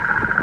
you.